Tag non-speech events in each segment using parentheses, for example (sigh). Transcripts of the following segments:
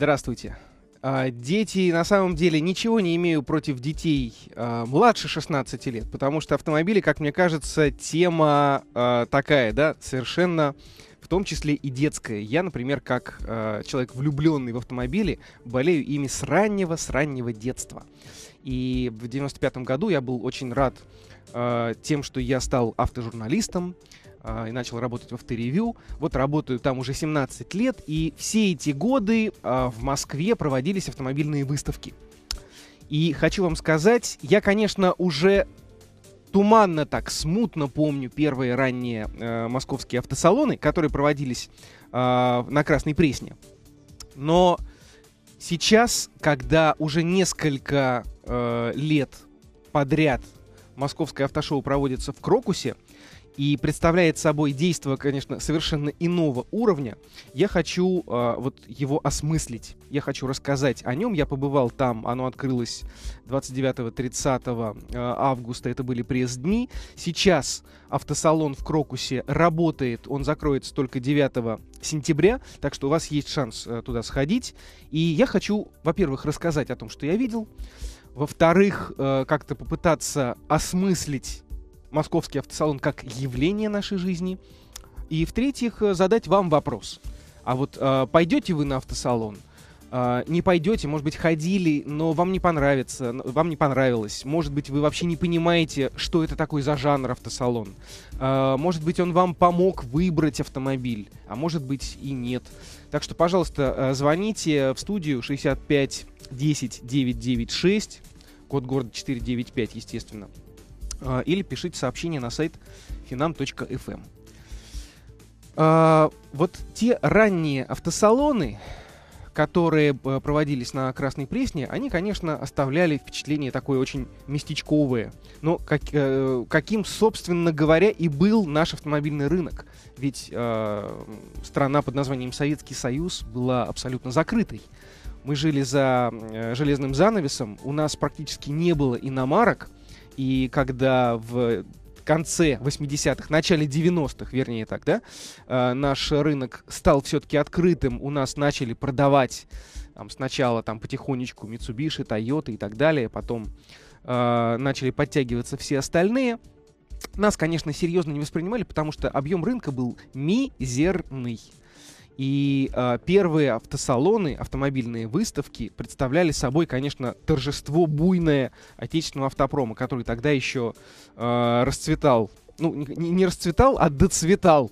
Здравствуйте. А, дети, на самом деле, ничего не имею против детей а, младше 16 лет, потому что автомобили, как мне кажется, тема а, такая, да, совершенно в том числе и детская. Я, например, как человек влюбленный в автомобили, болею ими с раннего, с раннего детства. И в 95 году я был очень рад тем, что я стал автожурналистом, э, и начал работать в авторевью. Вот работаю там уже 17 лет, и все эти годы э, в Москве проводились автомобильные выставки. И хочу вам сказать, я, конечно, уже туманно так, смутно помню первые ранние э, московские автосалоны, которые проводились э, на Красной Пресне. Но сейчас, когда уже несколько э, лет подряд московское автошоу проводится в Крокусе, и представляет собой действие, конечно, совершенно иного уровня, я хочу э, вот его осмыслить. Я хочу рассказать о нем. Я побывал там, оно открылось 29-30 августа, это были пресс-дни. Сейчас автосалон в Крокусе работает, он закроется только 9 сентября, так что у вас есть шанс э, туда сходить. И я хочу, во-первых, рассказать о том, что я видел, во-вторых, э, как-то попытаться осмыслить московский автосалон как явление нашей жизни. И в-третьих, э, задать вам вопрос. А вот э, пойдете вы на автосалон? Uh, не пойдете, может быть, ходили, но вам не понравится, вам не понравилось. Может быть, вы вообще не понимаете, что это такой за жанр автосалон. Uh, может быть, он вам помог выбрать автомобиль, а может быть и нет. Так что, пожалуйста, uh, звоните в студию 65 10 996, код города 495, естественно. А, или пишите сообщение на сайт finam.fm. Эм. А, вот те ранние автосалоны, которые э, проводились на Красной Пресне, они, конечно, оставляли впечатление такое очень местечковое. Но как, э, каким, собственно говоря, и был наш автомобильный рынок. Ведь э, страна под названием Советский Союз была абсолютно закрытой. Мы жили за э, железным занавесом, у нас практически не было иномарок, и когда в конце 80-х, начале 90-х, вернее так, да, э, наш рынок стал все-таки открытым, у нас начали продавать там, сначала там потихонечку Mitsubishi, Toyota и так далее, потом э, начали подтягиваться все остальные. Нас, конечно, серьезно не воспринимали, потому что объем рынка был мизерный. И э, первые автосалоны, автомобильные выставки представляли собой, конечно, торжество буйное отечественного автопрома, который тогда еще э, расцветал. Ну, не, не расцветал, а доцветал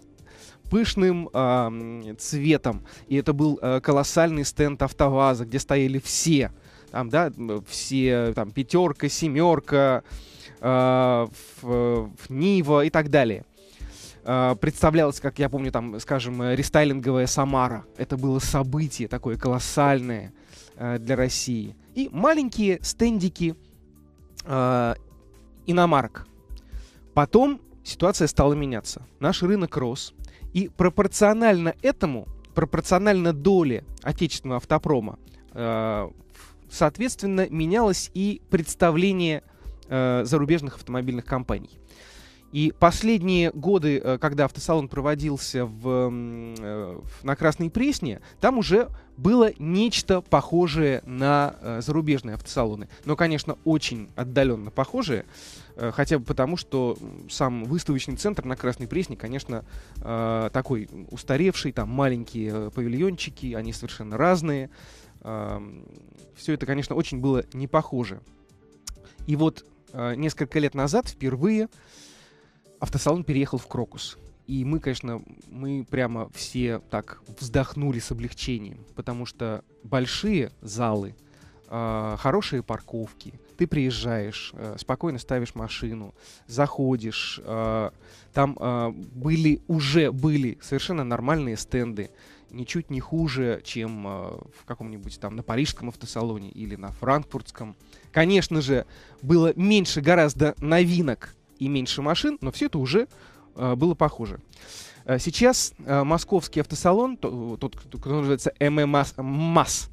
пышным э, цветом. И это был э, колоссальный стенд АвтоВАЗа, где стояли все. Там, да, все, там, пятерка, семерка, э, Нива и так далее. Э, представлялась, как я помню, там, скажем, рестайлинговая Самара. Это было событие такое колоссальное э, для России. И маленькие стендики э, иномарок. Потом ситуация стала меняться. Наш рынок рос. И пропорционально этому, пропорционально доле отечественного автопрома, э, соответственно, менялось и представление э, зарубежных автомобильных компаний. И последние годы, э, когда автосалон проводился в, э, на Красной Пресне, там уже было нечто похожее на э, зарубежные автосалоны. Но, конечно, очень отдаленно похожее, хотя бы потому, что сам выставочный центр на Красной Пресне, конечно, такой устаревший, там маленькие павильончики, они совершенно разные. Все это, конечно, очень было не похоже. И вот несколько лет назад впервые автосалон переехал в Крокус. И мы, конечно, мы прямо все так вздохнули с облегчением, потому что большие залы, э, хорошие парковки, ты приезжаешь, э, спокойно ставишь машину, заходишь, э, там э, были уже были совершенно нормальные стенды, ничуть не хуже, чем э, в каком-нибудь там на парижском автосалоне или на франкфуртском. Конечно же, было меньше гораздо новинок и меньше машин, но все это уже э, было похоже. Э, сейчас э, московский автосалон, тот, тот который называется ММАС,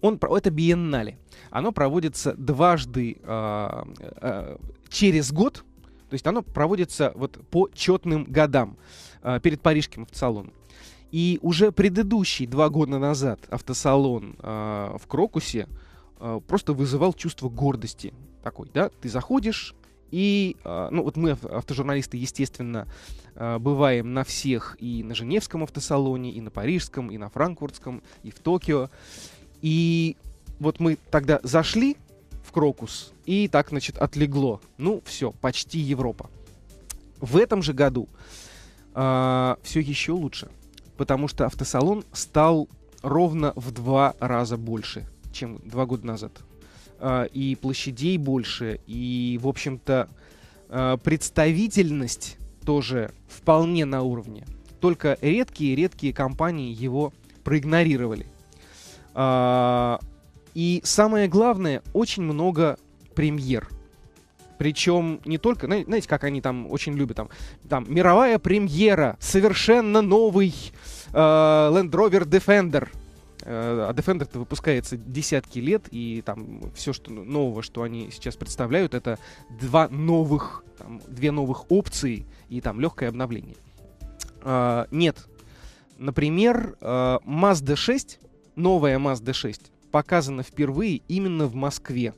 он, это биеннале. Оно проводится дважды э, э, через год, то есть оно проводится вот по четным годам э, перед парижским автосалоном. И уже предыдущий два года назад автосалон э, в Крокусе э, просто вызывал чувство гордости. Такой, да, ты заходишь, и, э, ну вот мы, автожурналисты, естественно, э, бываем на всех и на Женевском автосалоне, и на Парижском, и на Франкфуртском, и в Токио. И вот мы тогда зашли в Крокус, и так, значит, отлегло. Ну, все, почти Европа. В этом же году э, все еще лучше, потому что автосалон стал ровно в два раза больше, чем два года назад. Э, и площадей больше, и, в общем-то, э, представительность тоже вполне на уровне. Только редкие-редкие компании его проигнорировали. Э, и самое главное, очень много премьер. Причем не только, знаете, как они там очень любят, там, там мировая премьера, совершенно новый э, Land Rover Defender. А Defender-то выпускается десятки лет, и там все что нового, что они сейчас представляют, это два новых, там, две новых опции и там легкое обновление. Э, нет. Например, э, Mazda 6, новая Mazda 6, показана впервые именно в Москве.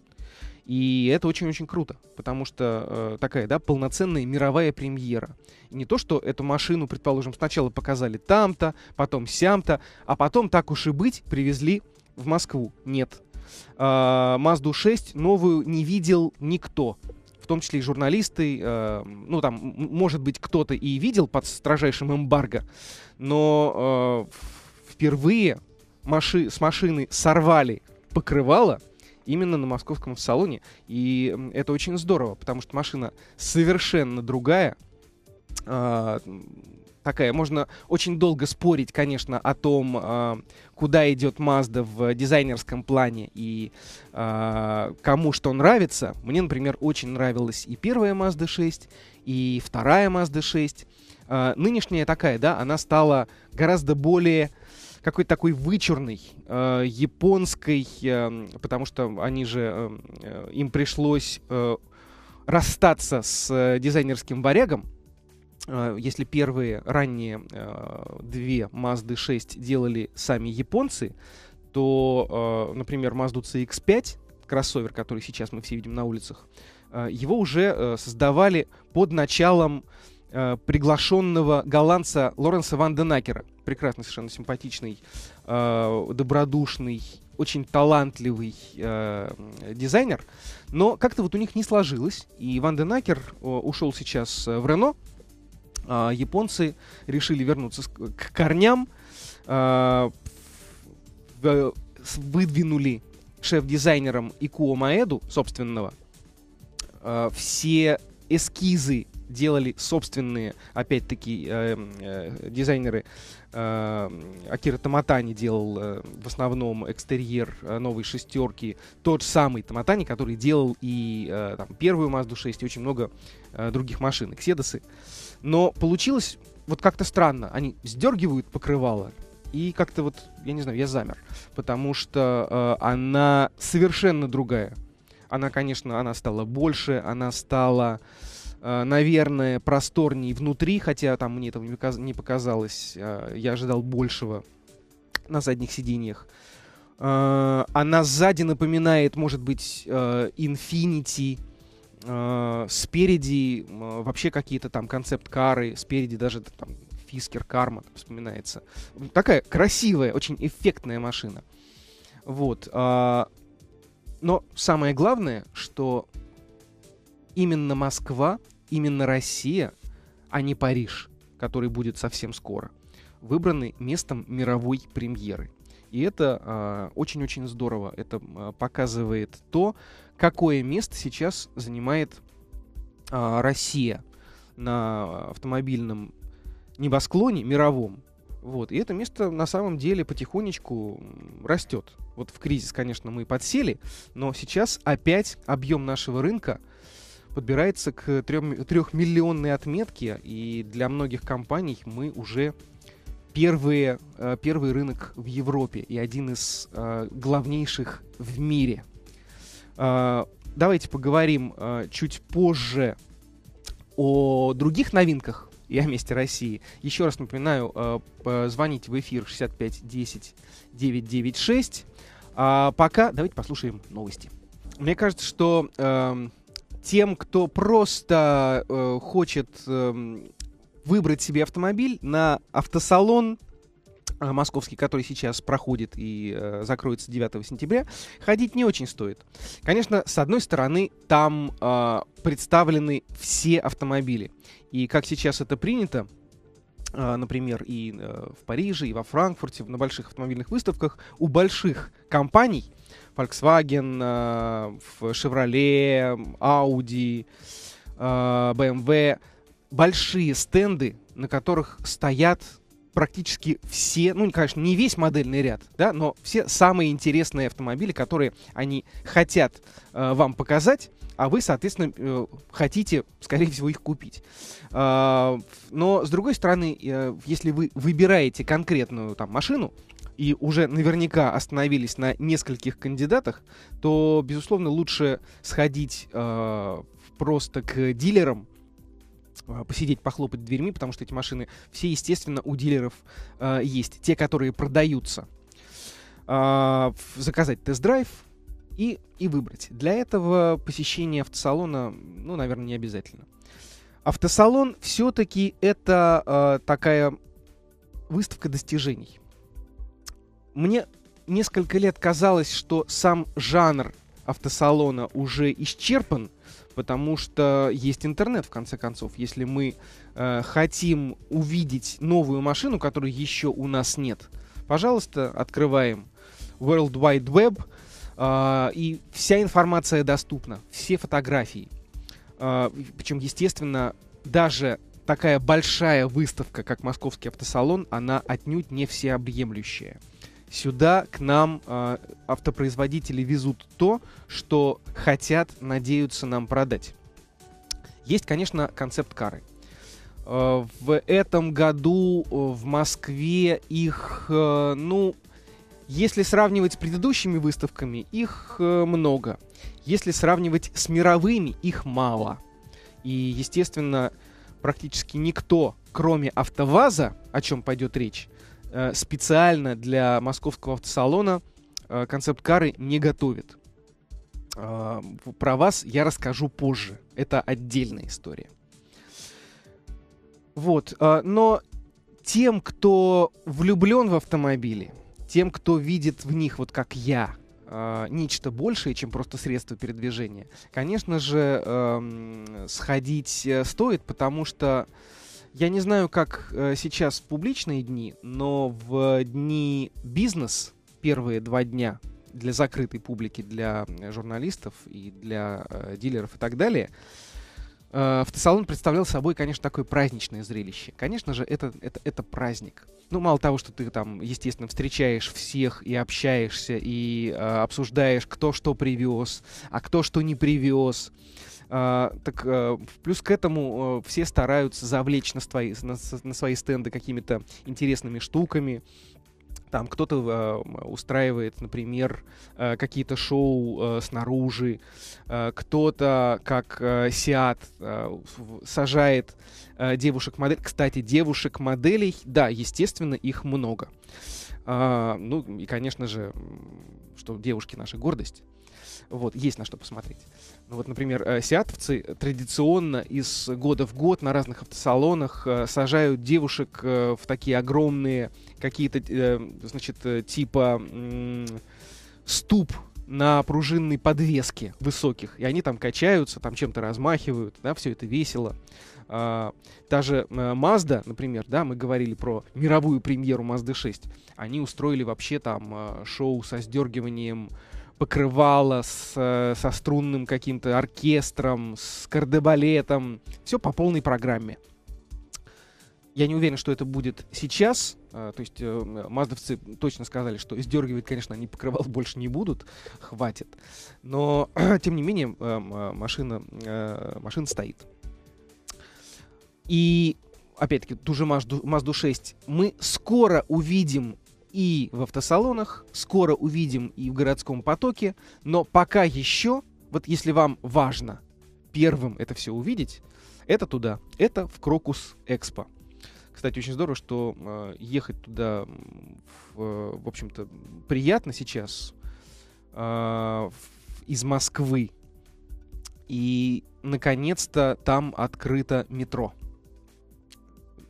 И это очень-очень круто, потому что э, такая, да, полноценная мировая премьера. И не то, что эту машину, предположим, сначала показали там-то, потом сям-то, а потом, так уж и быть, привезли в Москву. Нет. Э, Mazda 6 новую не видел никто. В том числе и журналисты, э, ну там, может быть, кто-то и видел под строжайшим эмбарго, но э, впервые маши с машины сорвали покрывало, именно на московском салоне. И это очень здорово, потому что машина совершенно другая. Э, такая, можно очень долго спорить, конечно, о том, э, куда идет Mazda в дизайнерском плане и э, кому что нравится. Мне, например, очень нравилась и первая Mazda 6, и вторая Mazda 6. Э, нынешняя такая, да, она стала гораздо более какой-то такой вычурный, э, японской, э, потому что они же, э, э, им пришлось э, расстаться с э, дизайнерским варягом. Э, если первые ранние э, две Mazda 6 делали сами японцы, то, э, например, Mazda CX-5, кроссовер, который сейчас мы все видим на улицах, э, его уже э, создавали под началом приглашенного голландца Лоренса Ван Денакера. Прекрасный, совершенно симпатичный, э, добродушный, очень талантливый э, дизайнер. Но как-то вот у них не сложилось. И Ван Денакер э, ушел сейчас в Рено. Э, японцы решили вернуться к корням. Э, выдвинули шеф-дизайнером Икуо Маэду, собственного, э, все эскизы делали собственные, опять-таки, э, э, дизайнеры. Э, Акира Таматани делал э, в основном экстерьер э, новой шестерки. Тот самый Таматани, который делал и э, там, первую Mazda 6, и очень много других машин, Экседосы. Но получилось вот как-то странно. Они сдергивают покрывало, и как-то вот, я не знаю, я замер. Потому что она совершенно другая. Она, конечно, она стала больше, она стала... наверное, просторнее внутри, хотя там мне этого не показалось. Э, я ожидал большего на задних сиденьях. Э, она сзади напоминает, может быть, Infinity. Спереди вообще какие-то там концепт-кары. Спереди даже там Фискер Карма вспоминается. Такая красивая, очень эффектная машина. Вот. Но самое главное, что именно Москва, именно Россия, а не Париж, который будет совсем скоро, выбраны местом мировой премьеры. И это очень-очень э, здорово. Это э, показывает то, какое место сейчас занимает э, Россия на автомобильном небосклоне мировом. Вот. И это место на самом деле потихонечку растет. Вот в кризис, конечно, мы подсели, но сейчас опять объем нашего рынка подбирается к трехмиллионной отметке, и для многих компаний мы уже первые, э, первый рынок в Европе и один из э, главнейших в мире. Э, давайте поговорим чуть позже о других новинках и о месте России. Еще раз напоминаю, звоните в эфир 65 10 996. А пока давайте послушаем новости. Мне кажется, что э, тем, кто просто э, хочет э, выбрать себе автомобиль на автосалон э, московский, который сейчас проходит и э, закроется 9 сентября, ходить не очень стоит. Конечно, с одной стороны, там э, представлены все автомобили. И как сейчас это принято, э, например, и э, в Париже, и во Франкфурте, на больших автомобильных выставках, у больших компаний, Volkswagen, э, Chevrolet, Audi, BMW, большие стенды, на которых стоят практически все, ну, конечно, не весь модельный ряд, да, но все самые интересные автомобили, которые они хотят э, вам показать, а вы, соответственно, э, хотите, скорее всего, их купить. Э, но, с другой стороны, э, если вы выбираете конкретную там машину, и уже наверняка остановились на нескольких кандидатах, то, безусловно, лучше сходить э, просто к дилерам, а, посидеть, похлопать дверьми, потому что эти машины все, естественно, у дилеров э, есть. Те, которые продаются. Э, заказать тест-драйв и, и выбрать. Для этого посещение автосалона, ну, наверное, не обязательно. Автосалон все-таки это э, такая выставка достижений. Мне несколько лет казалось, что сам жанр автосалона уже исчерпан, потому что есть интернет, в конце концов. Если мы э, хотим увидеть новую машину, которой еще у нас нет, пожалуйста, открываем World Wide Web, э, и вся информация доступна, все фотографии. Э, причем, естественно, даже такая большая выставка, как Московский автосалон, она отнюдь не всеобъемлющая сюда к нам э, автопроизводители везут то, что хотят, надеются нам продать. Есть, конечно, концепт-кары. Э, в этом году в Москве их, ну, если сравнивать с предыдущими выставками, их много. Если сравнивать с мировыми, их мало. И, естественно, практически никто, кроме АвтоВАЗа, о чем пойдет речь, специально для московского автосалона э, концепт-кары не готовит. Э, про вас я расскажу позже. Это отдельная история. Вот. Но тем, кто влюблен в автомобили, тем, кто видит в них, вот как я, нечто большее, чем просто средство передвижения, конечно же, эм, сходить стоит, потому что я не знаю, как э, сейчас в публичные дни, но в дни бизнес, первые два дня для закрытой публики, для журналистов и для э, дилеров и так далее, э, автосалон представлял собой, конечно, такое праздничное зрелище. Конечно же, это, это, это праздник. Ну, мало того, что ты там, естественно, встречаешь всех и общаешься, и э, обсуждаешь, кто что привез, а кто что не привез. А, так а, плюс к этому а, все стараются завлечь на свои, на, на свои стенды какими-то интересными штуками. Там кто-то э, устраивает, например, э, какие-то шоу э, снаружи, э, кто-то, как э, Сиат, э, сажает э, девушек-моделей. Кстати, девушек-моделей, да, естественно, их много. Э, ну и, конечно же, что девушки наша гордость. Вот, есть на что посмотреть. Ну, вот, например, э, сиатовцы традиционно из года в год на разных автосалонах э, сажают девушек э, в такие огромные какие-то, значит, типа ступ на пружинной подвеске высоких. И они там качаются, там чем-то размахивают, да, все это весело. А, та же Mazda, например, да, мы говорили про мировую премьеру Mazda 6. Они устроили вообще там шоу со сдергиванием покрывало с, э, со струнным каким-то оркестром, с кардебалетом. Все по полной программе. Я не уверен, что это будет сейчас. А, то есть э, маздовцы точно сказали, что издергивать, конечно, они покрывал больше не будут. Хватит. Но, (clears throat) тем не менее, э, машина, машина стоит. И, опять-таки, ту же Mazda, Mazda 6 мы скоро увидим и в автосалонах, скоро увидим и в городском потоке, но пока еще, вот если вам важно первым это все увидеть, Это туда, это в Крокус Экспо. Кстати, очень здорово, что э, ехать туда, в, в общем-то, приятно сейчас э, в, из Москвы. И, наконец-то, там открыто метро.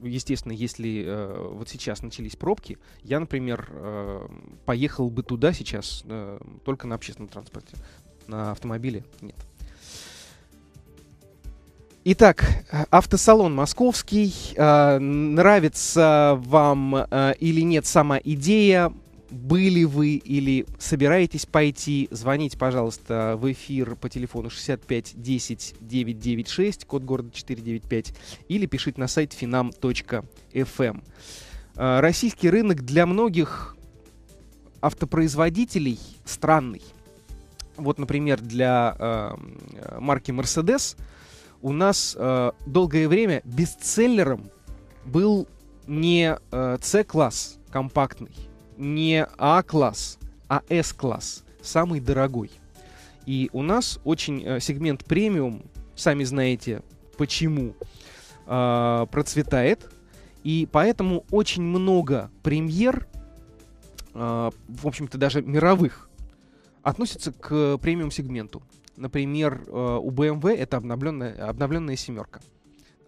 Естественно, если э, вот сейчас начались пробки, я, например, э, поехал бы туда сейчас э, только на общественном транспорте. На автомобиле нет. Итак, автосалон московский. Э, нравится вам э, или нет сама идея? Были вы или собираетесь пойти? Звоните, пожалуйста, в эфир по телефону 65 10 996, код города 495, или пишите на сайт finam.fm. Э, российский рынок для многих автопроизводителей странный. Вот, например, для э, марки Mercedes – у нас э, долгое время бестселлером был не э, C-класс компактный, не А-класс, а S-класс, самый дорогой. И у нас очень э, сегмент премиум, сами знаете почему, э, процветает. И поэтому очень много премьер, э, в общем-то даже мировых, относятся к премиум-сегменту. Например, э, у BMW это обновленная, обновленная семерка.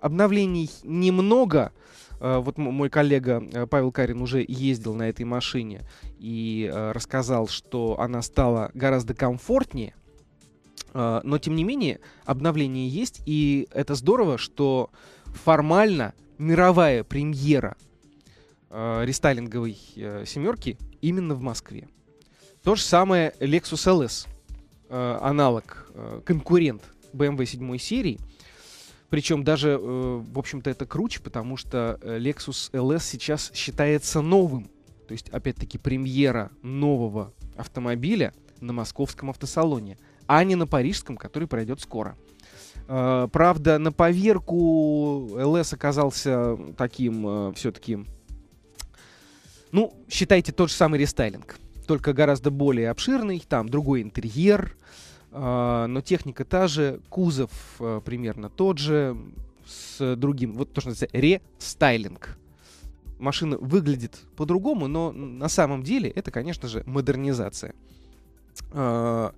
Обновлений немного. Э, вот мой коллега э, Павел Карин уже ездил на этой машине и рассказал, что она стала гораздо комфортнее. Но, тем не менее, обновление есть, и это здорово, что формально мировая премьера рестайлинговой семерки именно в Москве. То же самое Lexus LS – э, аналог, э, конкурент BMW 7 серии. Причем даже, э, в общем-то, это круче, потому что э, Lexus LS сейчас считается новым. То есть, опять-таки, премьера нового автомобиля на московском автосалоне, а не на парижском, который пройдет скоро. Uh, правда, на поверку LS оказался таким все-таки, ну, считайте, тот же самый рестайлинг только гораздо более обширный, там другой интерьер, э, но техника та же, кузов э, примерно тот же, с другим, вот то, что называется рестайлинг. Машина выглядит по-другому, но на самом деле это, конечно же, модернизация. Э,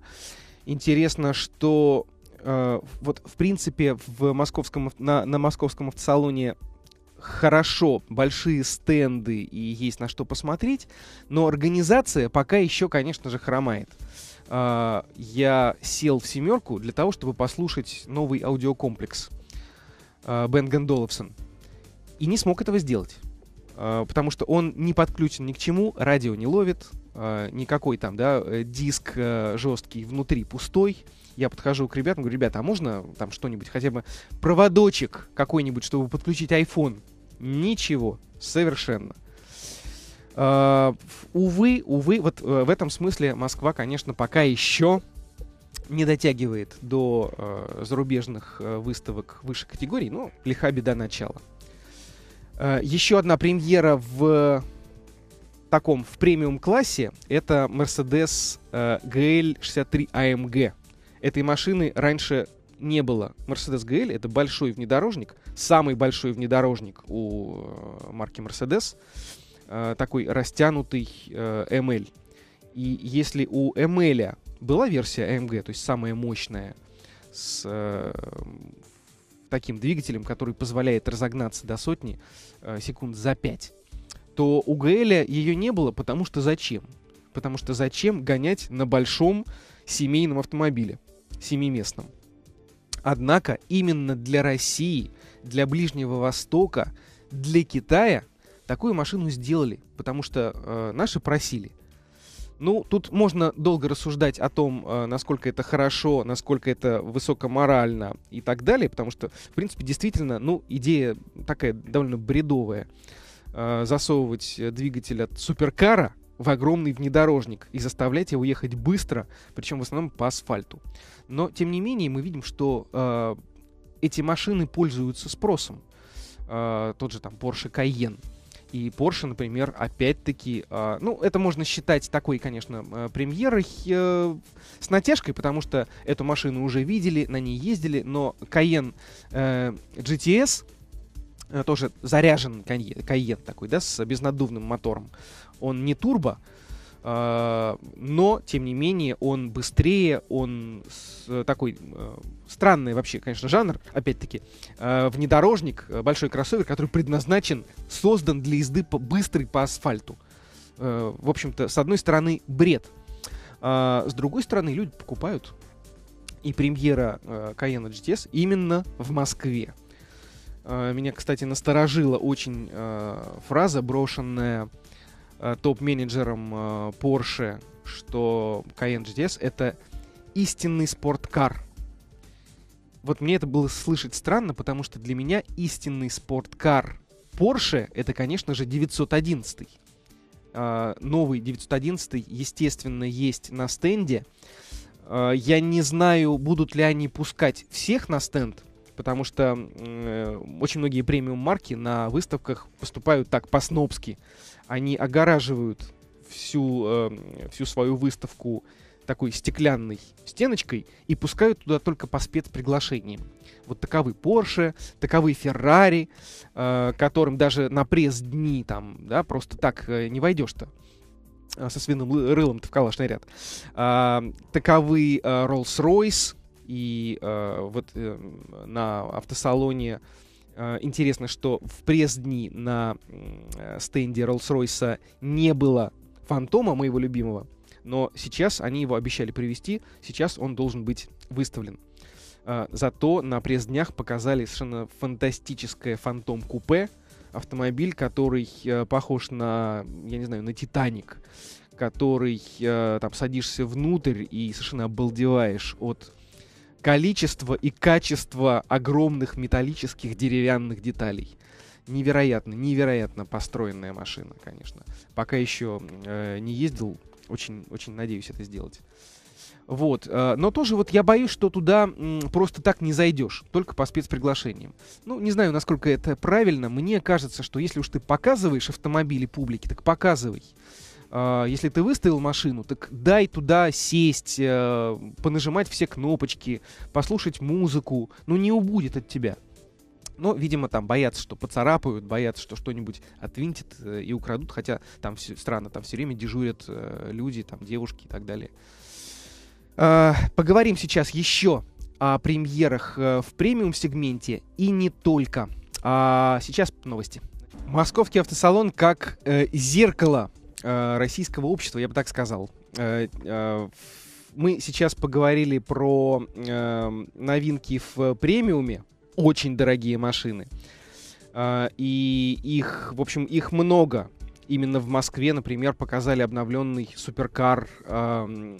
интересно, что вот в принципе в московском, на, на московском автосалоне хорошо, большие стенды и есть на что посмотреть, но организация пока еще, конечно же, хромает. Uh, я сел в семерку для того, чтобы послушать новый аудиокомплекс uh, Бен Гондоловсон. И не смог этого сделать. Uh, потому что он не подключен ни к чему, радио не ловит, никакой там, да, э, диск uh, жесткий внутри пустой. Я подхожу к ребятам, говорю, ребята, а можно там что-нибудь, хотя бы проводочек какой-нибудь, чтобы подключить iPhone Ничего. Совершенно. Uh, увы, увы, вот uh, в этом смысле Москва, конечно, пока еще не дотягивает до uh, зарубежных uh, выставок высшей категории, но лиха беда начала. Uh, еще одна премьера в таком, в премиум-классе, это Mercedes uh, GL63 AMG. Этой машины раньше не было. Mercedes GL — это большой внедорожник, самый большой внедорожник у э, марки Mercedes, э, такой растянутый э, ML. И если у ML была версия AMG, то есть самая мощная, с э, таким двигателем, который позволяет разогнаться до сотни э, секунд за 5, то у GL ее не было, потому что зачем? Потому что зачем гонять на большом семейном автомобиле, семиместном? Однако именно для России, для Ближнего Востока, для Китая такую машину сделали, потому что э, наши просили. Ну, тут можно долго рассуждать о том, э, насколько это хорошо, насколько это высокоморально и так далее, потому что, в принципе, действительно, ну, идея такая довольно бредовая. Э, засовывать двигатель от суперкара в огромный внедорожник и заставлять его ехать быстро, причем в основном по асфальту. Но, тем не менее, мы видим, что э, эти машины пользуются спросом. Э, тот же там Porsche Cayenne. И Porsche, например, опять-таки, э, ну, это можно считать такой, конечно, э, премьерой э, с натяжкой, потому что эту машину уже видели, на ней ездили, но Cayenne э, GTS, э, тоже заряжен Cayenne такой, да, с безнаддувным мотором, он не турбо, но, тем не менее, он быстрее, он с, такой uh, странный вообще, конечно, жанр, опять-таки, uh, внедорожник, большой кроссовер, который предназначен, создан для езды по, быстрой по асфальту. В общем-то, с одной стороны, бред. С другой стороны, люди покупают. И премьера Cayenne GTS именно в Москве. Меня, кстати, насторожила очень фраза, брошенная Э, топ-менеджером э, Porsche, что Cayenne GTS это истинный спорткар. Вот мне это было слышать странно, потому что для меня истинный спорткар Porsche это, конечно же, 911. Э, новый 911, естественно, есть на стенде. Э, я не знаю, будут ли они пускать всех на стенд, потому что э, очень многие премиум марки на выставках поступают так по-снобски они огораживают всю, э, всю свою выставку такой стеклянной стеночкой и пускают туда только по спецприглашениям. Вот таковы Porsche, таковы Ferrari, э, которым даже на пресс-дни там, да, просто так э, не войдешь-то э, со свиным рылом-то в калашный ряд. Э, таковы э, Rolls-Royce, и э, вот э, на автосалоне Э, интересно, что в пресс-дни на э, стенде Rolls-Royce не было фантома моего любимого, но сейчас они его обещали привезти, сейчас он должен быть выставлен. Э, зато на пресс-днях показали совершенно фантастическое фантом-купе, автомобиль, который похож на, я не знаю, на Титаник, который там садишься внутрь и совершенно обалдеваешь от количество и качество огромных металлических деревянных деталей. Невероятно, невероятно построенная машина, конечно. Пока еще э, не ездил, очень, очень надеюсь это сделать. Вот. Э, но тоже вот я боюсь, что туда просто так не зайдешь, только по спецприглашениям. Ну, не знаю, насколько это правильно. Мне кажется, что если уж ты показываешь автомобили публике, так показывай. Uh, если ты выставил машину, так дай туда сесть, uh, понажимать все кнопочки, послушать музыку. Ну, не убудет от тебя. Но, видимо, там боятся, что поцарапают, боятся, что что-нибудь отвинтят э, и украдут. Хотя там все странно, там все время дежурят э, люди, там девушки и так далее. Uh, поговорим сейчас еще о премьерах э, в премиум-сегменте и не только. А сейчас новости. Московский автосалон как э, зеркало Э, российского общества, я бы так сказал. Э, э, мы сейчас поговорили про новинки в премиуме, очень дорогие машины. И их, в общем, их много. Именно в Москве, например, показали обновленный суперкар Audi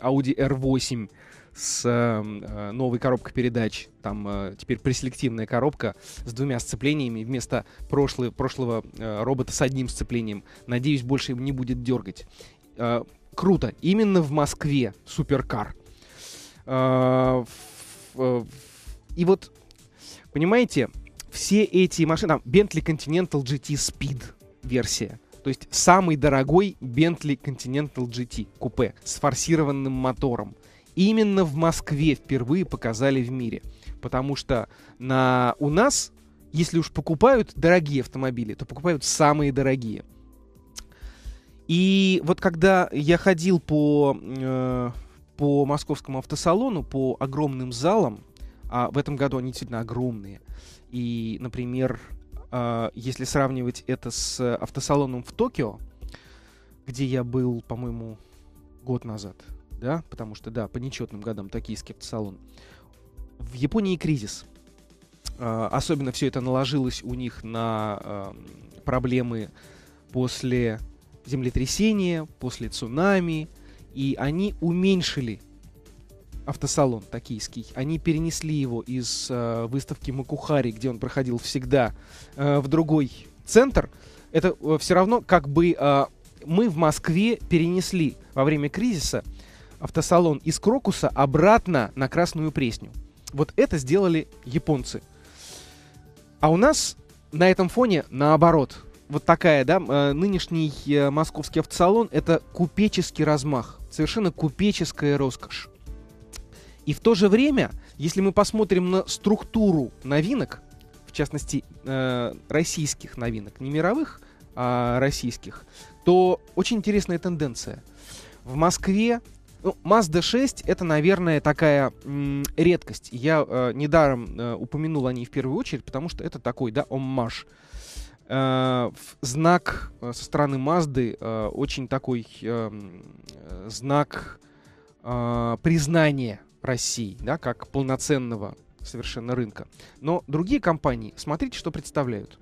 R8 с э, новой коробкой передач. Там э, теперь преселективная коробка с двумя сцеплениями вместо прошлый, прошлого э, робота с одним сцеплением. Надеюсь, больше не будет дергать. Э, круто. Именно в Москве суперкар. Э, и вот, понимаете, все эти машины... Там, Bentley Continental GT Speed версия. То есть самый дорогой Bentley Continental GT купе с форсированным мотором именно в Москве впервые показали в мире. Потому что на, у нас, если уж покупают дорогие автомобили, то покупают самые дорогие. И вот когда я ходил по, э, по московскому автосалону, по огромным залам, а в этом году они действительно огромные, и, например, э, если сравнивать это с автосалоном в Токио, где я был, по-моему, год назад, да, потому что, да, по нечетным годам токийский автосалон. В Японии кризис. Uh, особенно все это наложилось у них на проблемы после землетрясения, после цунами, и они уменьшили автосалон токийский. Они перенесли его из uh, выставки Макухари, где он проходил всегда, uh, в другой центр. Это uh, все равно как бы мы в Москве перенесли во время кризиса автосалон из Крокуса обратно на Красную Пресню. Вот это сделали японцы. А у нас на этом фоне наоборот. вот такая, да, э, нынешний э, московский автосалон — это купеческий размах, совершенно купеческая роскошь. И в то же время, если мы посмотрим на структуру новинок, в частности, э, российских новинок, не мировых, а российских, то очень интересная тенденция. В Москве ну, Mazda 6 это, наверное, такая м, редкость. Я э, недаром э, упомянул о ней в первую очередь, потому что это такой, да, оммаж. Э, знак э, со стороны Mazda э, очень такой э, знак э, признания России, да, как полноценного совершенно рынка. Но другие компании, смотрите, что представляют.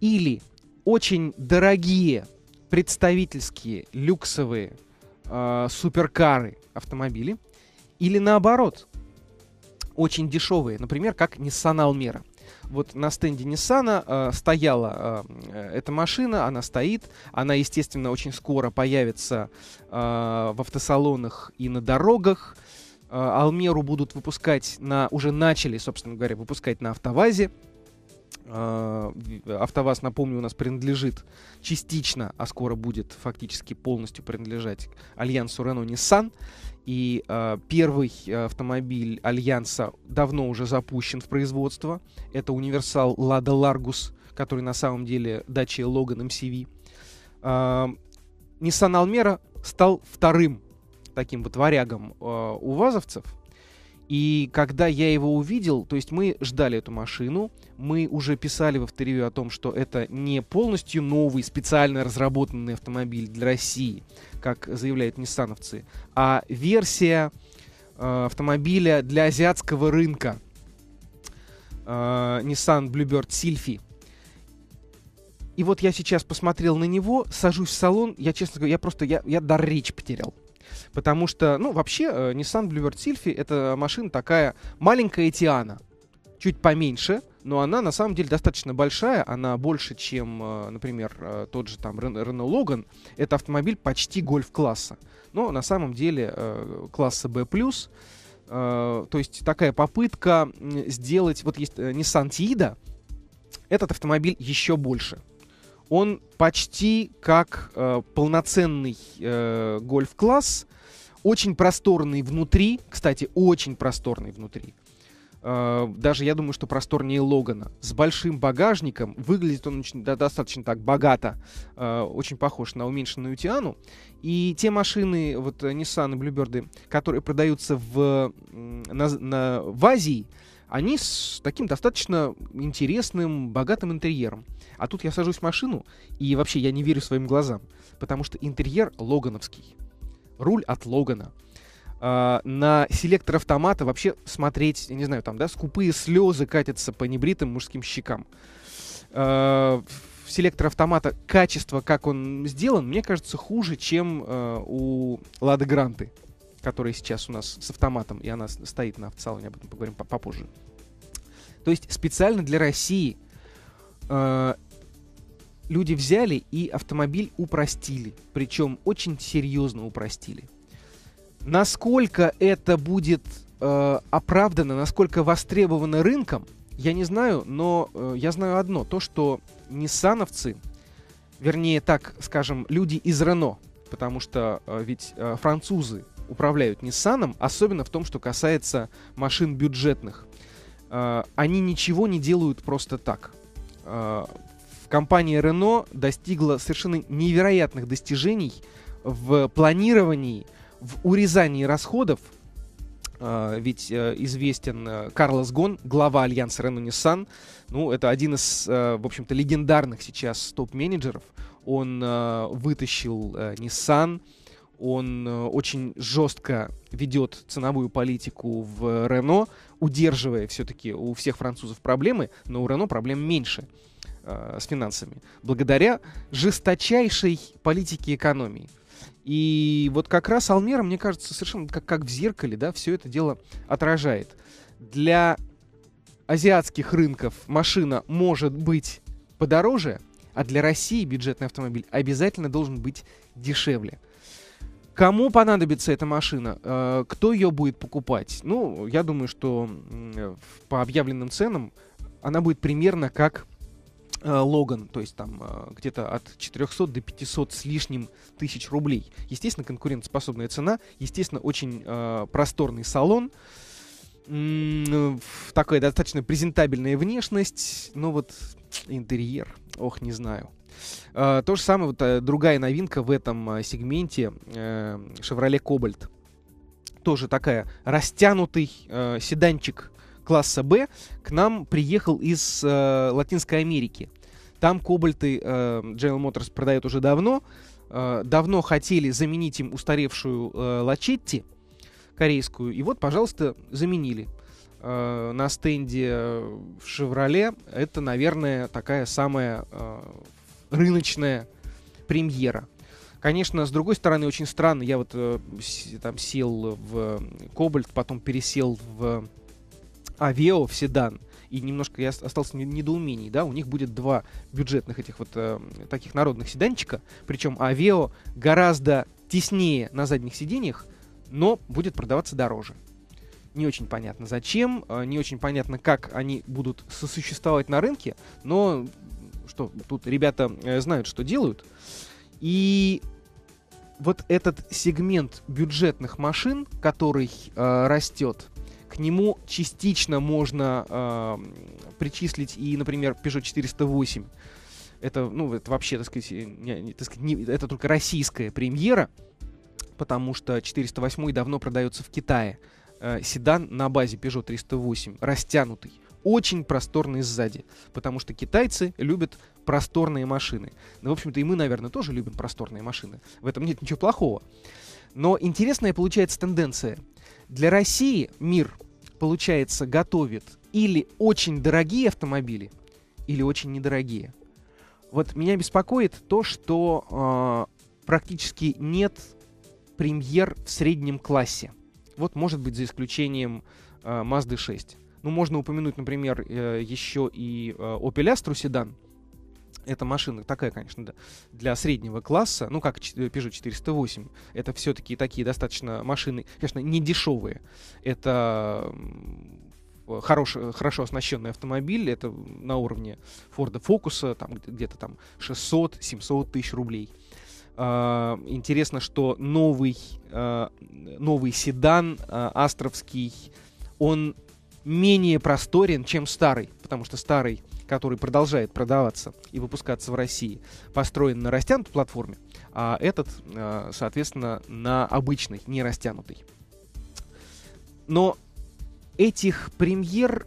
Или очень дорогие представительские люксовые э, суперкары автомобили, или наоборот, очень дешевые, например, как Nissan Almera. Вот на стенде Nissan э, стояла э, эта машина, она стоит, она, естественно, очень скоро появится э, в автосалонах и на дорогах. Э, Алмеру будут выпускать на, уже начали, собственно говоря, выпускать на автовазе. Э, АвтоВАЗ, напомню, у нас принадлежит частично, а скоро будет фактически полностью принадлежать Альянсу Renault-Nissan. И э, первый автомобиль Альянса давно уже запущен в производство. Это универсал Lada Largus, который на самом деле дача Logan MCV. Э, Nissan Almera стал вторым таким вот варягом э, у вазовцев – и когда я его увидел, то есть мы ждали эту машину, мы уже писали в авторевью о том, что это не полностью новый, специально разработанный автомобиль для России, как заявляют ниссановцы, а версия э, автомобиля для азиатского рынка. Э, Nissan Bluebird Sylphy. И вот я сейчас посмотрел на него, сажусь в салон, я честно говоря, я просто, я, я дар речь потерял. Потому что, ну, вообще, э, Nissan Bluebird Sylphy — это машина такая маленькая Тиана. Чуть поменьше, но она на самом деле достаточно большая. Она больше, чем, э, например, э, тот же там Renault Logan. Это автомобиль почти гольф-класса. Но на самом деле класса B+. То есть такая попытка сделать... Вот есть Nissan Tiida. Этот автомобиль еще больше он почти как э, полноценный э, гольф-класс, очень просторный внутри, кстати, очень просторный внутри. Uh, даже я думаю, что просторнее Логана. С большим багажником. Выглядит он очень, да, достаточно так богато. Uh, очень похож на уменьшенную Тиану. И те машины, вот Nissan и Bluebird, которые продаются в, на, на, в Азии, они с таким достаточно интересным, богатым интерьером. А тут я сажусь в машину, и вообще я не верю своим глазам, потому что интерьер логановский. Руль от Логана. Uh, на селектор автомата вообще смотреть, я не знаю, там, да, скупые слезы катятся по небритым мужским щекам. Uh, селектор автомата, качество, как он сделан, мне кажется, хуже, чем uh, у Лады Гранты которая сейчас у нас с автоматом, и она стоит на автосалоне, об этом поговорим попозже. То есть специально для России э, люди взяли и автомобиль упростили, причем очень серьезно упростили. Насколько это будет э, оправдано, насколько востребовано рынком, я не знаю, но э, я знаю одно, то что ниссановцы, вернее так скажем, люди из Рено, потому что э, ведь э, французы управляют Nissan, особенно в том, что касается машин бюджетных. Uh, они ничего не делают просто так. Uh, компания Renault достигла совершенно невероятных достижений в планировании, в урезании расходов. Uh, ведь известен Карлос Гон, глава альянса Renault-Nissan. Ну, это один из, в общем-то, легендарных сейчас топ-менеджеров. Он вытащил Nissan, он э, очень жестко ведет ценовую политику в Рено, удерживая все-таки у всех французов проблемы, но у Рено проблем меньше э, с финансами, благодаря жесточайшей политике экономии. И вот как раз Алмера, мне кажется, совершенно как, как в зеркале, да, все это дело отражает. Для азиатских рынков машина может быть подороже, а для России бюджетный автомобиль обязательно должен быть дешевле. Кому понадобится эта машина? Э, кто ее будет покупать? Ну, я думаю, что по объявленным ценам она будет примерно как Логан, то есть там э, где-то от 400 до 500 с лишним тысяч рублей. Естественно, конкурентоспособная цена, естественно, очень э, просторный салон, такая достаточно презентабельная внешность, но вот интерьер, ох, не знаю. Uh, то же самое, вот uh, другая новинка в этом uh, сегменте Chevrolet Cobalt. Тоже такая растянутый седанчик класса Б к нам приехал из Латинской Америки. Там кобальты General Motors продает уже давно. давно хотели заменить им устаревшую Лачетти корейскую. И вот, пожалуйста, заменили э, на стенде в Шевроле. Это, наверное, такая самая э, рыночная премьера. Конечно, с другой стороны, очень странно. Я вот э, там сел в Кобальт, потом пересел в Авио, в седан. И немножко я остался в недоумении, да, у них будет два бюджетных этих вот э, таких народных седанчика, причем Авио гораздо теснее на задних сиденьях, но будет продаваться дороже. Не очень понятно зачем, э, не очень понятно, как они будут сосуществовать на рынке, но что, тут ребята э, знают, что делают. И вот этот сегмент бюджетных машин, который э, растет, к нему частично можно э, причислить и, например, Peugeot 408. Это, ну, это вообще, так сказать, не, не, так сказать не, это только российская премьера потому что 408 давно продается в Китае. Э, седан на базе Peugeot 308, растянутый, очень просторный сзади, потому что китайцы любят просторные машины. Ну, в общем-то, и мы, наверное, тоже любим просторные машины. В этом нет ничего плохого. Но интересная получается тенденция. Для России мир, получается, готовит или очень дорогие автомобили, или очень недорогие. Вот меня беспокоит то, что э, практически нет премьер в среднем классе. Вот, может быть, за исключением э, Mazda 6. Ну, можно упомянуть, например, э, еще и э, Opel Astra седан. Эта машина такая, конечно, да, для среднего класса, ну, как Peugeot 408. Это все-таки такие достаточно машины, конечно, не дешевые. Это хорош, хорошо оснащенный автомобиль, это на уровне Ford Focus, там где-то там 600-700 тысяч рублей. Uh, интересно, что новый, новый седан uh, астровский, он менее просторен, чем старый, потому что старый, который продолжает продаваться и выпускаться в России, построен на растянутой платформе, а этот, соответственно, на обычной, не растянутой. Но этих премьер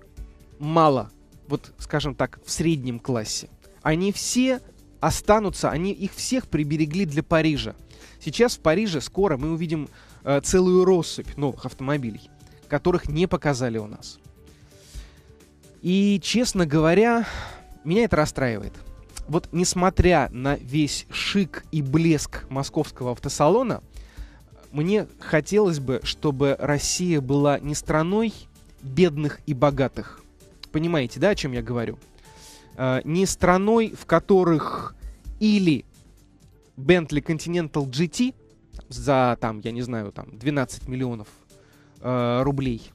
мало, вот, скажем так, в среднем классе. Они все останутся, они их всех приберегли для Парижа. Сейчас в Париже скоро мы увидим э, целую россыпь новых автомобилей, которых не показали у нас. И, честно говоря, меня это расстраивает. Вот несмотря на весь шик и блеск московского автосалона, мне хотелось бы, чтобы Россия была не страной бедных и богатых. Понимаете, да, о чем я говорю? э, не страной, в которых или Bentley Continental GT за, там, я не знаю, там, 12 миллионов э, рублей,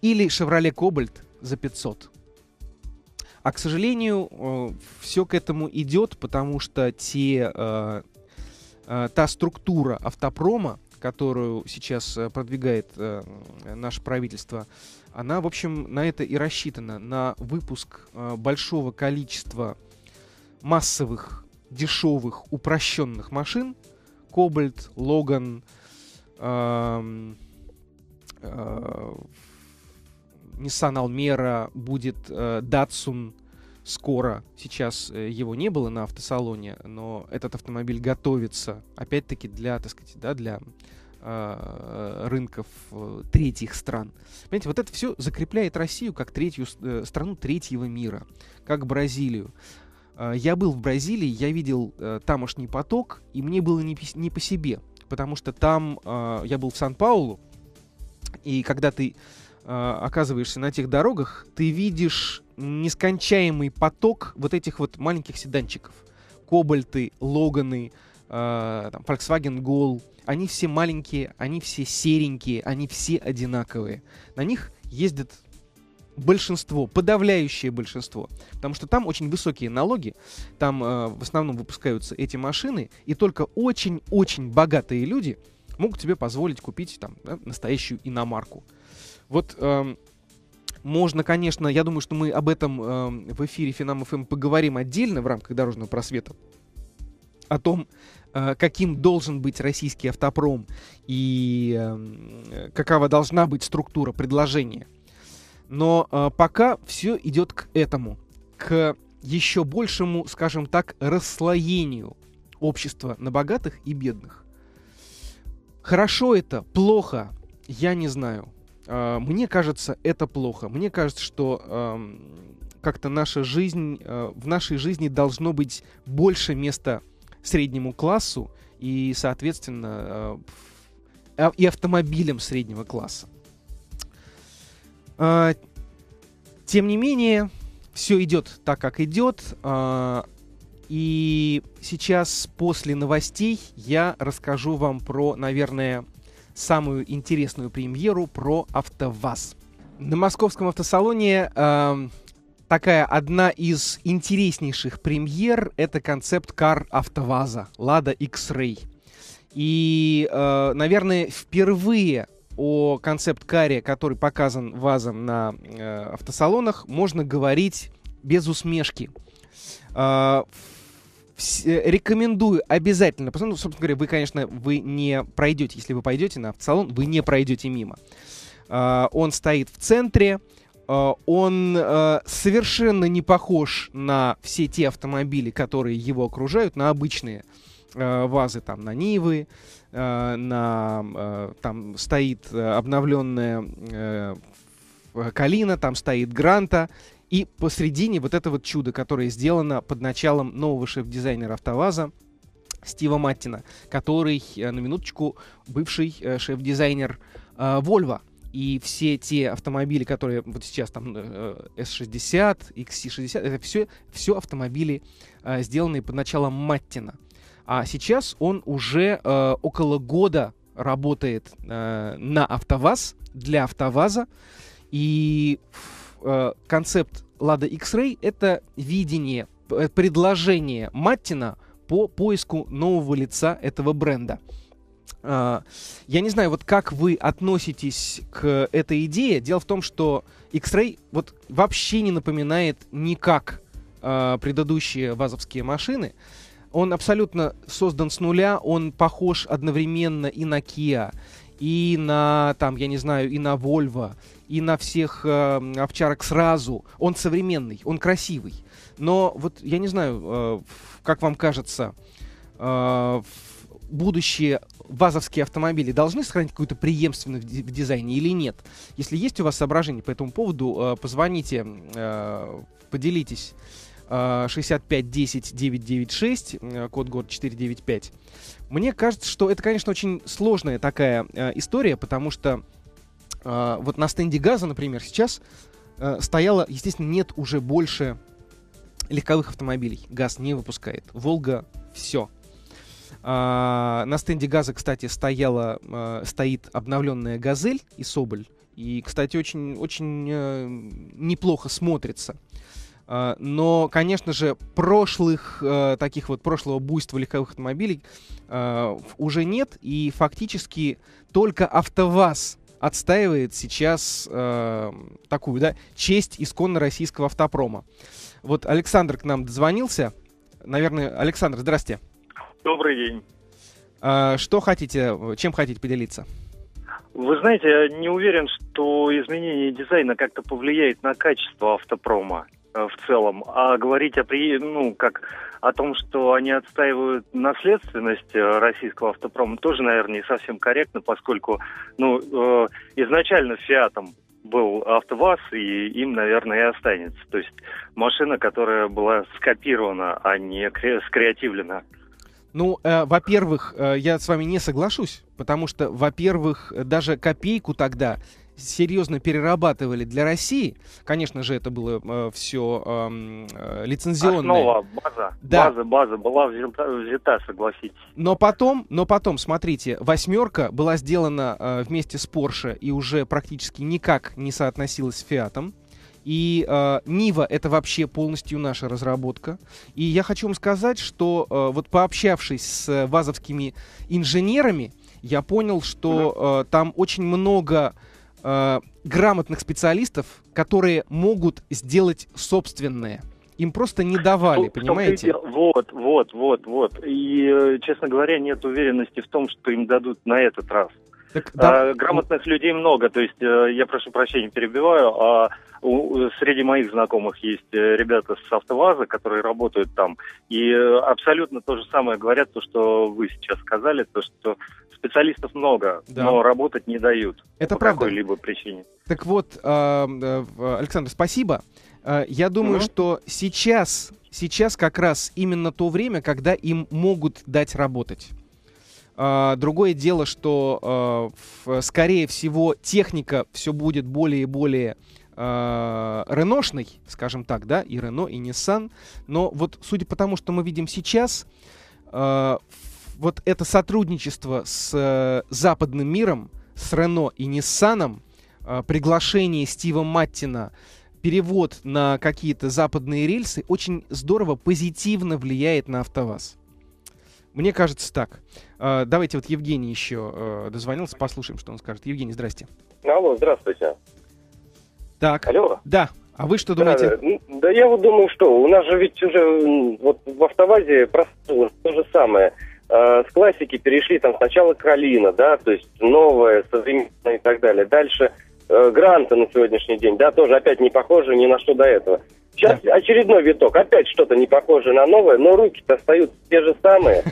или Chevrolet Cobalt за 500. А, к сожалению, э, все к этому идет, потому что те, э, э, та структура автопрома, которую сейчас продвигает наше правительство, она, в общем, на это и рассчитана, на выпуск большого количества массовых, дешевых, упрощенных машин. Кобальт, Логан, э, э, Nissan Almera, будет э, Datsun скоро. Сейчас э, его не было на автосалоне, но этот автомобиль готовится, опять-таки, для, так сказать, да, для э, рынков э, третьих стран. Понимаете, вот это все закрепляет Россию как третью страну третьего мира, как Бразилию. Я был в Бразилии, я видел тамошний поток, и мне было не, по себе, потому что там я был в Сан-Паулу, и когда ты оказываешься на тех дорогах, ты видишь нескончаемый поток вот этих вот маленьких седанчиков. Кобальты, Логаны, э, там, Volkswagen Gol, они все маленькие, они все серенькие, они все одинаковые. На них ездят большинство, подавляющее большинство, потому что там очень высокие налоги, там э, в основном выпускаются эти машины, и только очень-очень богатые люди могут себе позволить купить там да, настоящую иномарку. Вот э, можно, конечно, я думаю, что мы об этом э, в эфире Финам ФМ поговорим отдельно в рамках дорожного просвета, о том, э, каким должен быть российский автопром и э, какова должна быть структура предложения – но э, пока все идет к этому, к еще большему, скажем так, расслоению общества на богатых и бедных. Хорошо это, плохо, я не знаю. Э, мне кажется, это плохо. Мне кажется, что э, как-то наша жизнь, э, в нашей жизни должно быть больше места среднему классу и, соответственно, э, и автомобилям среднего класса. А, тем не менее, все идет так, как идет. А, и сейчас, после новостей, я расскажу вам про, наверное, самую интересную премьеру про АвтоВАЗ. На московском автосалоне э, такая одна из интереснейших премьер — это концепт-кар АвтоВАЗа Lada X-Ray. И, э, наверное, впервые о концепт-каре, который показан ВАЗом на э, автосалонах, можно говорить без усмешки. Э, рекомендую обязательно, потому, ну, собственно говоря, вы, конечно, вы не пройдете, если вы пойдете на автосалон, вы не пройдете мимо. Э, он стоит в центре, э, он э, совершенно не похож на все те автомобили, которые его окружают, на обычные э, ВАЗы, там, на Нивы, Э, на, э, там стоит э, обновленная Калина, там стоит Гранта, и посредине вот это вот чудо, которое сделано под началом нового шеф-дизайнера АвтоВАЗа, Стива Маттина, который, на минуточку, бывший шеф-дизайнер Volvo. И все те автомобили, которые вот сейчас там S60, XC60, это все, все автомобили, сделанные под началом Маттина. А сейчас он уже э, около года работает э, на АвтоВАЗ, для АвтоВАЗа. И э, концепт Lada X-Ray — это видение, э, предложение Маттина по поиску нового лица этого бренда. Uh, я не знаю, вот как вы относитесь к этой идее. Дело в том, что X-Ray вот вообще не напоминает никак uh, предыдущие вазовские машины. Он абсолютно создан с нуля, он похож одновременно и на Kia, и на, там, я не знаю, и на Volvo, и на всех э, овчарок сразу. Он современный, он красивый. Но вот я не знаю, э, как вам кажется, э, будущие вазовские автомобили должны сохранить какую-то преемственность в дизайне или нет? Если есть у вас соображения по этому поводу, э, позвоните, э, поделитесь 65 10 996, код год 495. Мне кажется, что это, конечно, очень сложная такая э, история, потому что э, вот на стенде газа, например, сейчас э, стояло, естественно, нет уже больше легковых автомобилей. ГАЗ не выпускает. Волга все. А, на стенде газа, кстати, стояла, стоит обновленная «Газель» и «Соболь». И, кстати, очень, очень неплохо смотрится. А, но, конечно же, прошлых, э, таких вот прошлого буйства легковых автомобилей э, уже нет, и фактически только АвтоВАЗ отстаивает сейчас э, такую, да, честь исконно российского автопрома. Вот Александр к нам дозвонился. Наверное, Александр, здрасте. Добрый день. А, что хотите, чем хотите поделиться? Вы знаете, я не уверен, что изменение дизайна как-то повлияет на качество автопрома. Э, в целом, а говорить о, при, ну, как о том, что они отстаивают наследственность э, российского автопрома, тоже, наверное, не совсем корректно, поскольку ну, э, изначально «Фиатом» был АвтоВАЗ, и им, наверное, и останется. То есть машина, которая была скопирована, а не скреативлена. Ну, э, во-первых, э, я с вами не соглашусь, потому что, во-первых, даже копейку тогда серьезно перерабатывали для России, конечно же, это было э, все э, лицензионное. Основа, база, да. база, база была взята, взята, согласитесь. Но потом, но потом, смотрите, восьмерка была сделана э, вместе с Porsche и уже практически никак не соотносилась с Фиатом. И э, Нива это вообще полностью наша разработка. И я хочу вам сказать, что э, вот пообщавшись с вазовскими инженерами, я понял, что э, там очень много э, грамотных специалистов, которые могут сделать собственное. Им просто не давали, Ну, понимаете? Вот, вот, вот, вот. И, э, честно говоря, нет уверенности в том, что им дадут на этот раз. Так, да, А, грамотных людей много, то есть э, я прошу прощения, перебиваю, а у- среди моих знакомых есть э, ребята с автоваза, которые работают там, и э, абсолютно то же самое говорят, то, что вы сейчас сказали, то, что специалистов много, Да. но работать не дают это по правда. какой-либо причине. Так вот, Александр, спасибо. Я думаю, Мгм. что сейчас, сейчас как раз именно то время, когда им могут дать работать. А, Другое дело, что, в- скорее всего, техника все будет более и более э, реношной, скажем так, да, и Рено, и Nissan. Но вот судя по тому, что мы видим сейчас, вот это сотрудничество с э, западным миром, с Рено и э, приглашение Стива Маттина, перевод на какие-то западные рельсы очень здорово, позитивно влияет на АвтоВАЗ. Мне кажется так. Э, Давайте вот Евгений еще э, дозвонился, послушаем, что он скажет. Евгений, здрасте. Алло, здравствуйте. Так, Алло. да. А вы что думаете? да, да я вот думаю, что у нас же ведь уже вот в автовазе просто то же самое. Э, с классики перешли там сначала Калина, да, то есть новая, современная и так далее. Дальше э, Гранта на сегодняшний день, да, тоже опять не похоже ни на что до этого. Сейчас очередной виток, опять что-то не похожее на новое, но руки-то остаются те же самые.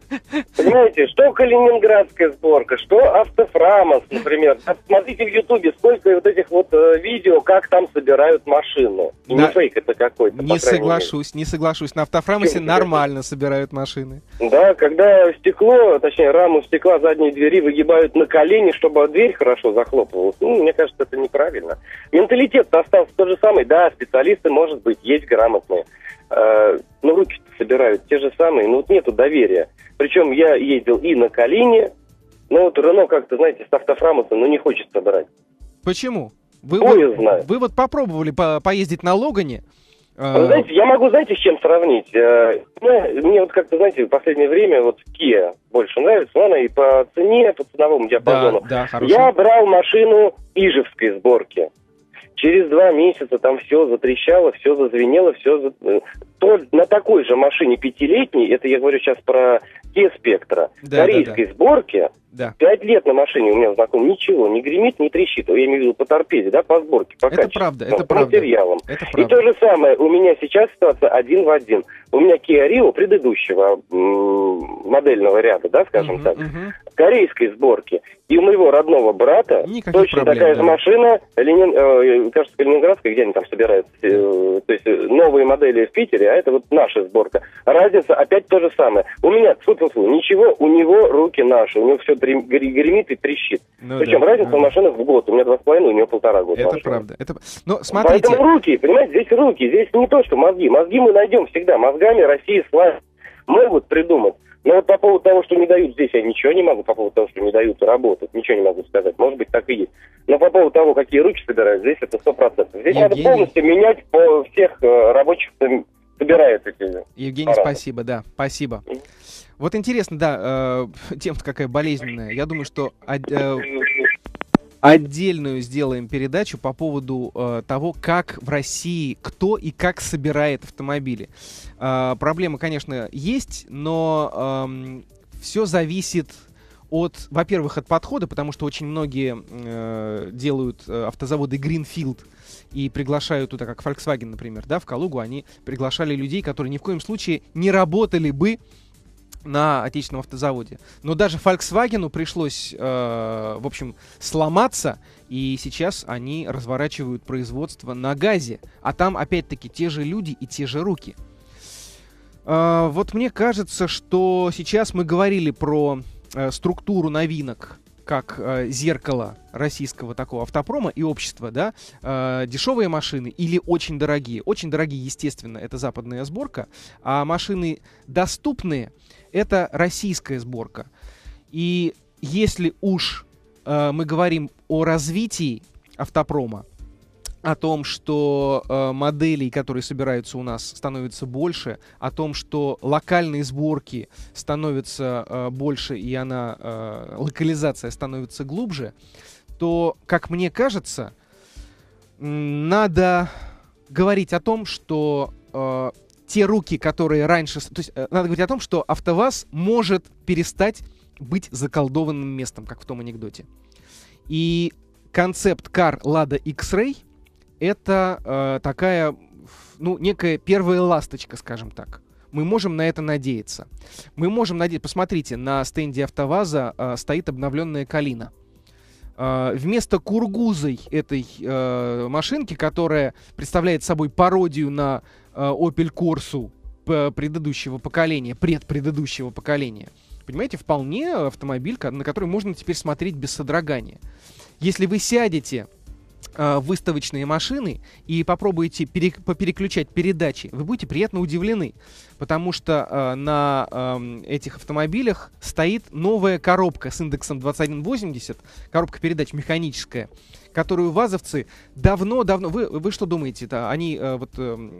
(laughs) Понимаете, что калининградская сборка, что автофрамос, например. Да Смотрите в Ютубе, сколько вот этих вот э, видео, как там собирают машину. И Да. не фейк это какой-то, Не мере. соглашусь, не соглашусь. На автофрамосе нормально собирают машины. Да, когда стекло, точнее раму стекла задней двери выгибают на колени, чтобы дверь хорошо захлопывалась. Ну, мне кажется, это неправильно. Менталитет остался тот же самый. Да, специалисты, может быть, есть грамотные. Э, но руки собирают те же самые. Ну, вот нету доверия. Причем я ездил и на Калине, но вот Рено как-то, знаете, с автофрамуса, ну, не хочется брать. Почему? Вы, Ой, вот, я знаю. вы вот попробовали по- поездить на Логане. Вы знаете, я могу, знаете, с чем сравнить? Э, Мне, мне вот как-то, знаете, в последнее время вот Kia больше нравится, но она и по цене, по ценовому да, диапазону. да, хорошо. Я брал машину ижевской сборки. Через два месяца там все затрещало, все зазвенело, все то на такой же машине пятилетней, это я говорю сейчас про Kia Spectra, Да, корейской сборки, Да. пять лет на машине у меня знаком, ничего, не гремит, не трещит. Я имею в виду по торпеде, да, по сборке, по Это качеству, правда, это по правда. материалам. Это И правда. то же самое, у меня сейчас ситуация один в один. У меня Kia Rio предыдущего модельного ряда, да, скажем Мгм, так, мгм. корейской сборки. И у моего родного брата Никаких точно проблем, такая да. же машина, Ленин, э, кажется, Калининградская, где они там собираются, э, то есть э, новые модели в Питере, а это вот наша сборка. Разница опять то же самое. У меня, фу -фу ничего, у него руки наши, у него все гремит и трещит. Ну Причем да, разница ага. в машинах в год. У меня два с половиной, у него полтора года. Это машина. правда. Это... Но смотрите, Поэтому руки, понимаете, здесь руки, здесь не то, что мозги. Мозги мы найдем всегда. Мозгами России славят. Могут придумать. Но вот по поводу того, что не дают здесь, я ничего не могу. По поводу того, что не дают работать, ничего не могу сказать. Может быть, так и есть. Но по поводу того, какие руки собирают, здесь это сто процентов. Здесь Евгений. надо полностью менять по всех э, рабочих, собирает эти. Евгений, Пора. спасибо, да, спасибо. Вот интересно, да, э, тема какая болезненная. Я думаю, что од- э, отдельную сделаем передачу по поводу э, того, как в России кто и как собирает автомобили. Э, проблема, конечно, есть, но все зависит от, во-первых, от подхода, потому что очень многие э, делают э, автозаводы Greenfield и приглашают туда, как Volkswagen, например, да, в Калугу, они приглашали людей, которые ни в коем случае не работали бы на отечественном автозаводе. Но даже Volkswagen пришлось, э, в общем, сломаться, и сейчас они разворачивают производство на газе. А там, опять-таки, те же люди и те же руки. Э, вот мне кажется, что сейчас мы говорили про э, структуру новинок как э, зеркало российского такого автопрома и общества, да, э, дешевые машины или очень дорогие. Очень дорогие, естественно, это западная сборка, а машины доступные это российская сборка. И если уж э, мы говорим о развитии автопрома, о том, что э, моделей, которые собираются у нас, становится больше, о том, что локальные сборки становятся э, больше и она э, локализация становится глубже, то, как мне кажется, надо говорить о том, что э, те руки, которые раньше, то есть э, надо говорить о том, что АвтоВАЗ может перестать быть заколдованным местом, как в том анекдоте. И концепт Car Lada X-Ray — это э, такая, ну, некая первая ласточка, скажем так. Мы можем на это надеяться. Мы можем надеяться... Посмотрите, на стенде АвтоВАЗа э, стоит обновленная «Калина». Uh, вместо кургузой этой uh, машинки, которая представляет собой пародию на uh, Opel Corsa предыдущего поколения, предпредыдущего поколения, понимаете, вполне автомобиль, на который можно теперь смотреть без содрогания. Если вы сядете Э, выставочные машины и попробуете пере, попереключать передачи, вы будете приятно удивлены, потому что э, на э, этих автомобилях стоит новая коробка с индексом 2180, коробка передач механическая, которую вазовцы давно-давно... Вы, вы что думаете? -то? Они, э, вот э,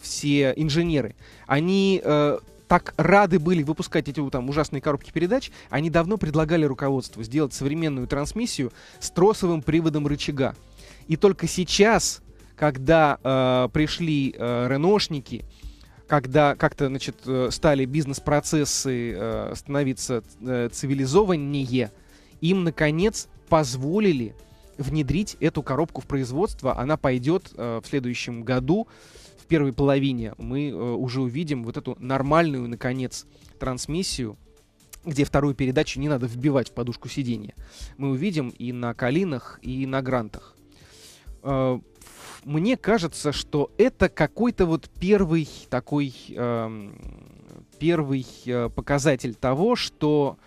все инженеры, они... Э, так рады были выпускать эти там ужасные коробки передач, они давно предлагали руководству сделать современную трансмиссию с тросовым приводом рычага. И только сейчас, когда э, пришли э, реношники, когда как-то, значит, э, стали бизнес-процессы э, становиться э, цивилизованнее, им, наконец, позволили внедрить эту коробку в производство. Она пойдет э, в следующем году, в первой половине. Мы э, уже увидим вот эту нормальную, наконец, трансмиссию, где вторую передачу не надо вбивать в подушку сиденья. Мы увидим и на Калинах, и на Грантах. Э, мне кажется, что это какой-то вот первый такой э, первый э, показатель того, что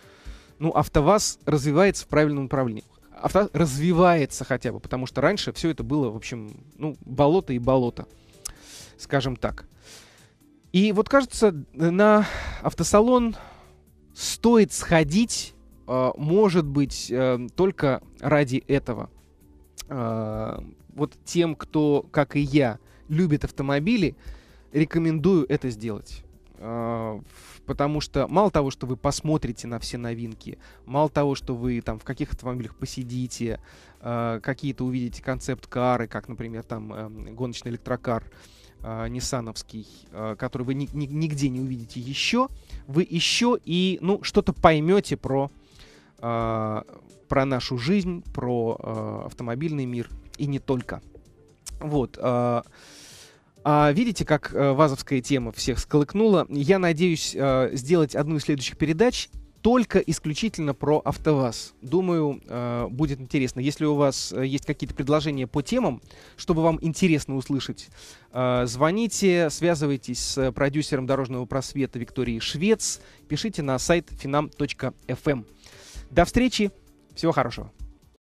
ну, АвтоВАЗ развивается в правильном направлении. Авто развивается хотя бы, потому что раньше все это было, в общем, ну, болото и болото, скажем так. И вот кажется, на автосалон стоит сходить, э, может быть, только ради этого. Вот тем, кто, как и я, любит автомобили, рекомендую это сделать. А, потому что мало того, что вы посмотрите на все новинки, мало того, что вы там в каких автомобилях посидите, а, какие-то увидите концепт-кары, как, например, там эм, гоночный электрокар, э, ниссановский, который вы ни, ни, нигде не увидите еще, вы еще и, ну, что-то поймете про, про нашу жизнь, про автомобильный мир и не только. Вот. А, а видите, как а, вазовская тема всех сколыкнула? Я надеюсь а, сделать одну из следующих передач только исключительно про АвтоВАЗ. Думаю, э, будет интересно. Если у вас э, есть какие-то предложения по темам, чтобы вам интересно услышать, э, звоните, связывайтесь с продюсером дорожного просвета Викторией Швец, пишите на сайт finam.fm. До встречи, всего хорошего.